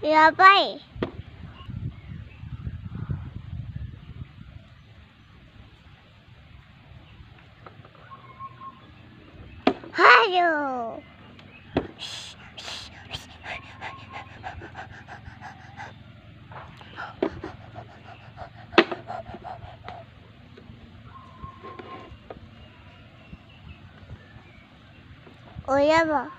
やばい。はよ。親は。